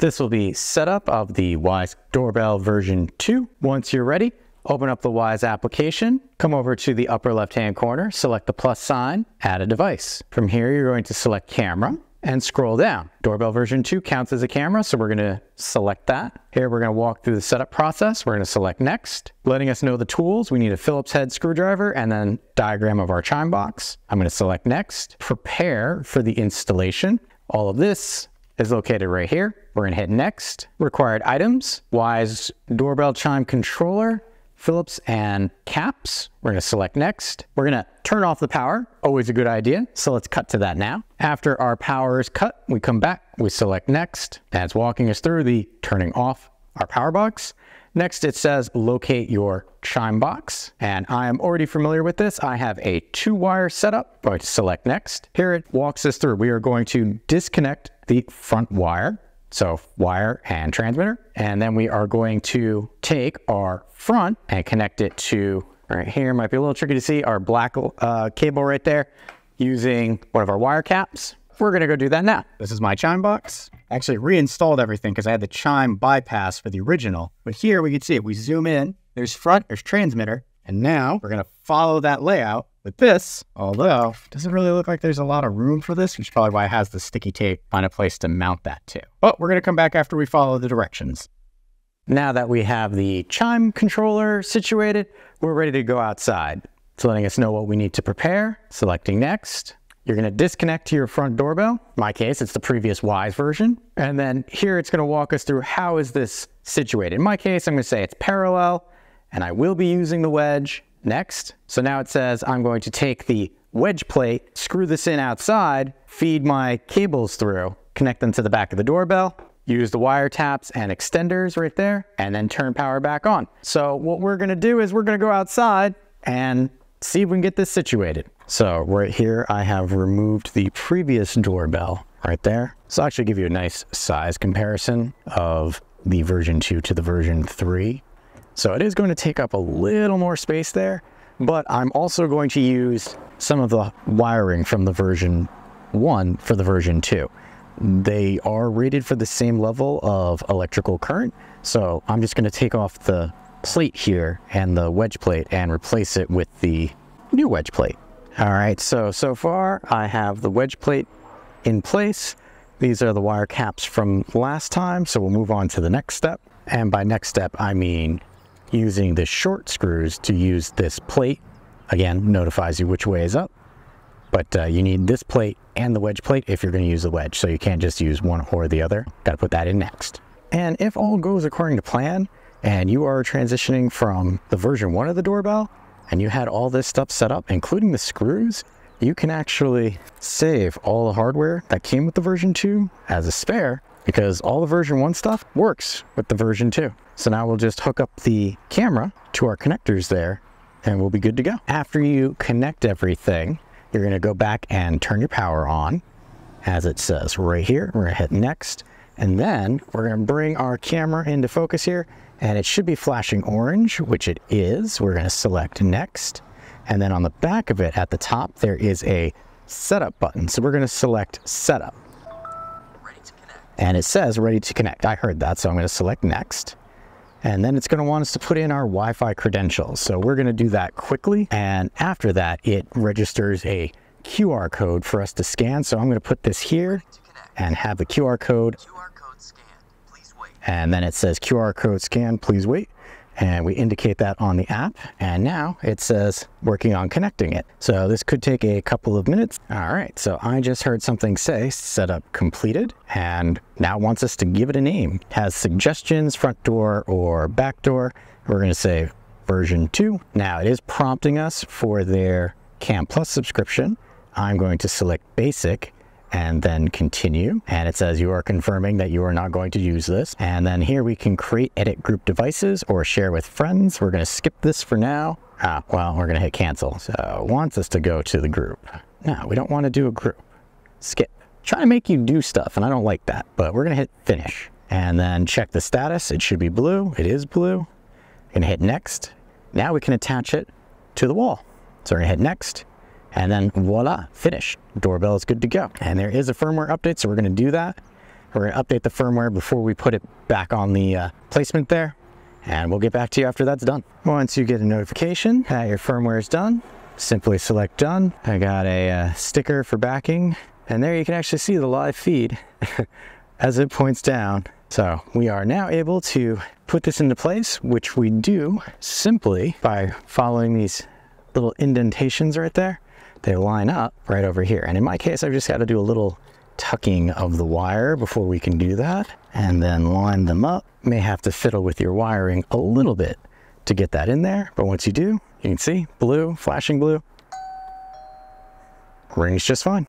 This will be setup of the Wyze Doorbell version 2. Once you're ready, open up the Wyze application, come over to the upper left-hand corner, select the plus sign, add a device. From here, you're going to select camera, and scroll down. Doorbell version 2 counts as a camera, so we're going to select that. Here we're going to walk through the setup process. We're going to select next. Letting us know the tools, we need a Phillips head screwdriver and then diagram of our chime box. I'm going to select next. Prepare for the installation. All of this is located right here. We're to hit next. Required items, Wyze doorbell chime controller, Phillips and caps. We're gonna select next. We're gonna turn off the power, always a good idea. So let's cut to that now. After our power is cut, we come back, we select next. That's walking us through the turning off our power box. Next, it says locate your chime box. And I am already familiar with this. I have a two wire setup. Going to select next. Here it walks us through. We are going to disconnect the front wire so wire and transmitter. And then we are going to take our front and connect it to, right here, might be a little tricky to see, our black uh, cable right there using one of our wire caps. We're gonna go do that now. This is my chime box. I actually reinstalled everything because I had the chime bypass for the original. But here we can see if we zoom in, there's front, there's transmitter, and now we're gonna follow that layout with this, although it doesn't really look like there's a lot of room for this, which is probably why it has the sticky tape, find a place to mount that to. But we're gonna come back after we follow the directions. Now that we have the chime controller situated, we're ready to go outside. It's letting us know what we need to prepare. Selecting next. You're gonna disconnect to your front doorbell. In my case, it's the previous Wyze version. And then here it's gonna walk us through how is this situated. In my case, I'm gonna say it's parallel and I will be using the wedge next. So now it says I'm going to take the wedge plate, screw this in outside, feed my cables through, connect them to the back of the doorbell, use the wire taps and extenders right there, and then turn power back on. So what we're gonna do is we're gonna go outside and see if we can get this situated. So right here, I have removed the previous doorbell right there. So I'll actually give you a nice size comparison of the version 2 to the version 3. So it is going to take up a little more space there, but I'm also going to use some of the wiring from the version 1 for the version 2. They are rated for the same level of electrical current, so I'm just going to take off the plate here and the wedge plate and replace it with the new wedge plate. All right, so, so far I have the wedge plate in place. These are the wire caps from last time, so we'll move on to the next step. And by next step, I mean using the short screws to use this plate. Again, notifies you which way is up, but uh, you need this plate and the wedge plate if you're gonna use the wedge. So you can't just use one or the other. Gotta put that in next. And if all goes according to plan, and you are transitioning from the version one of the doorbell, and you had all this stuff set up, including the screws, you can actually save all the hardware that came with the version 2 as a spare because all the version 1 stuff works with the version 2. So now we'll just hook up the camera to our connectors there and we'll be good to go. After you connect everything, you're gonna go back and turn your power on as it says right here. We're gonna hit next and then we're gonna bring our camera into focus here and it should be flashing orange, which it is. We're gonna select next. And then on the back of it at the top, there is a setup button. So we're gonna select setup. And it says ready to connect. I heard that, so I'm gonna select next. And then it's gonna want us to put in our Wi-Fi credentials. So we're gonna do that quickly. And after that, it registers a QR code for us to scan. So I'm gonna put this here and have the QR code. And then it says QR code scan, please wait. And we indicate that on the app. And now it says working on connecting it. So this could take a couple of minutes. All right so i just heard something say setup completed. And now wants us to give it a name. Has suggestions front door or back door. We're going to say version 2 now it is prompting us for their cam plus subscription. I'm going to select basic and then continue. And it says you are confirming that you are not going to use this. And then here we can create edit group devices or share with friends. We're gonna skip this for now. Ah, well, we're gonna hit cancel. So it wants us to go to the group. No, we don't wanna do a group. Skip. Try to make you do stuff and I don't like that, but we're gonna hit finish. And then check the status. It should be blue. It is blue. Gonna hit next. Now we can attach it to the wall. So we're gonna hit next and then voila, finished. Doorbell is good to go. And there is a firmware update, so we're gonna do that. We're to update the firmware before we put it back on the uh, placement there. And we'll get back to you after that's done. Once you get a notification that your firmware is done, simply select done. I got a uh, sticker for backing and there you can actually see the live feed as it points down. So we are now able to put this into place, which we do simply by following these little indentations right there. They line up right over here. And in my case, I've just got to do a little tucking of the wire before we can do that and then line them up. May have to fiddle with your wiring a little bit to get that in there. But once you do, you can see blue, flashing blue, rings just fine.